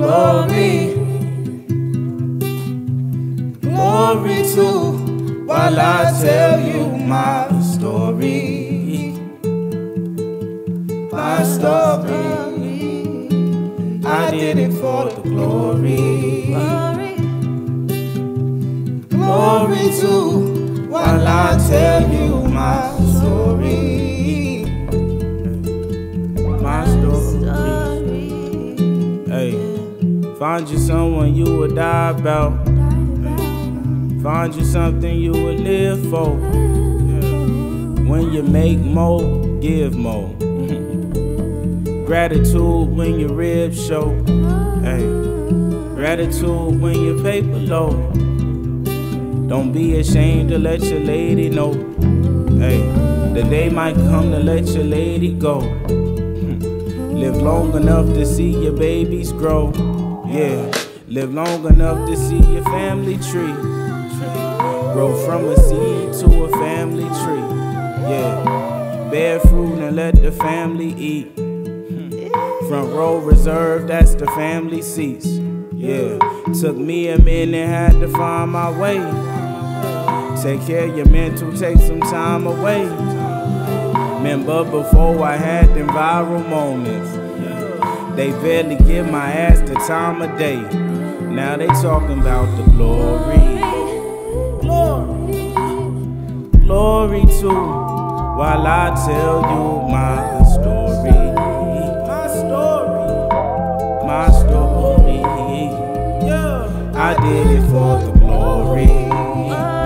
glory. Glory to while I tell you my story. My story. I did it for the glory. Glory to while I tell you my find you someone you would die about. Find you something you would live for. When you make more, give more. Gratitude when your ribs show. Hey, gratitude when your paper low. Don't be ashamed to let your lady know. Hey, the day might come to let your lady go. Live long enough to see your babies grow. Yeah, live long enough to see your family tree. Grow from a seed to a family tree. Yeah, bear fruit and let the family eat. Front row reserved, that's the family seats. Yeah, took me a minute, had to find my way. Take care of your mental, take some time away. Remember before I had them viral moments. They barely give my ass the time of day. Now they talking about the glory. Glory. Glory to while I tell you my story. My story. My story. Yeah. I did it for the glory.